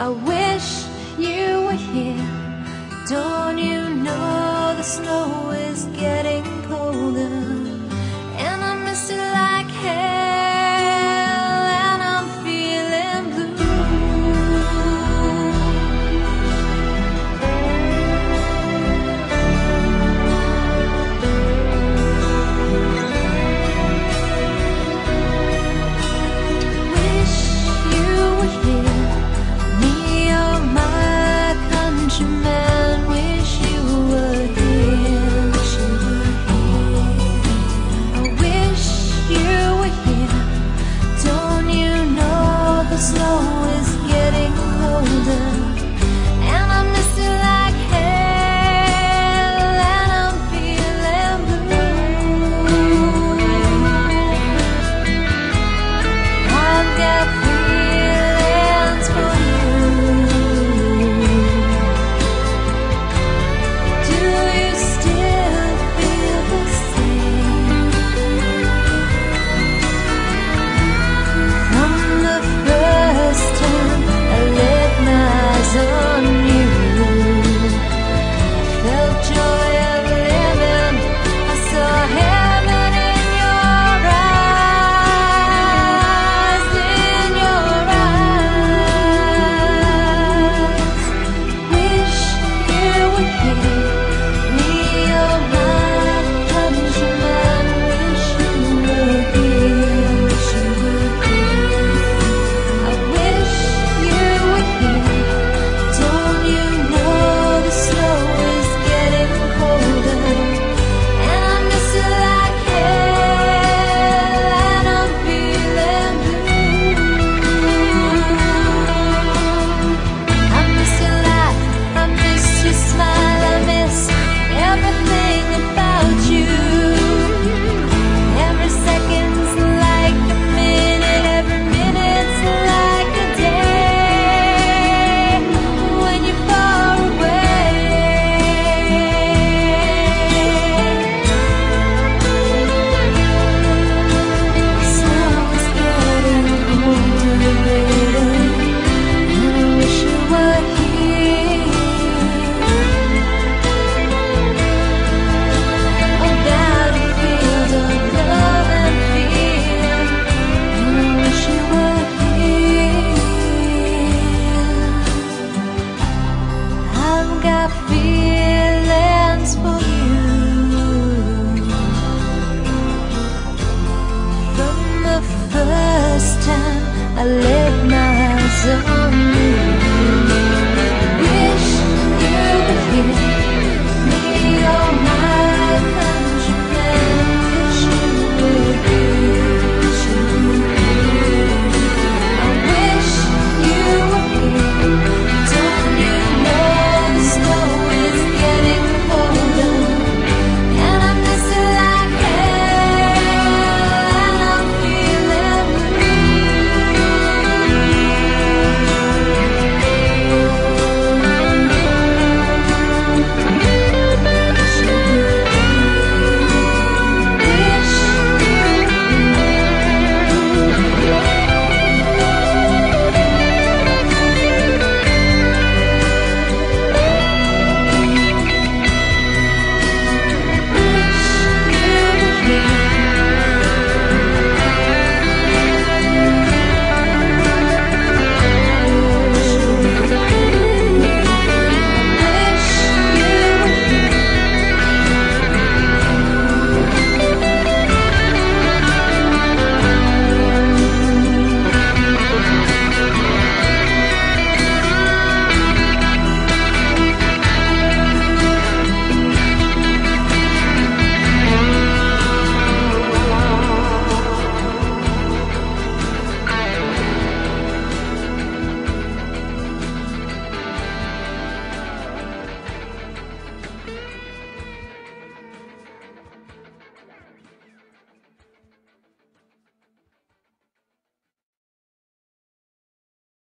I wish you were here. Don't you know the snow is getting colder?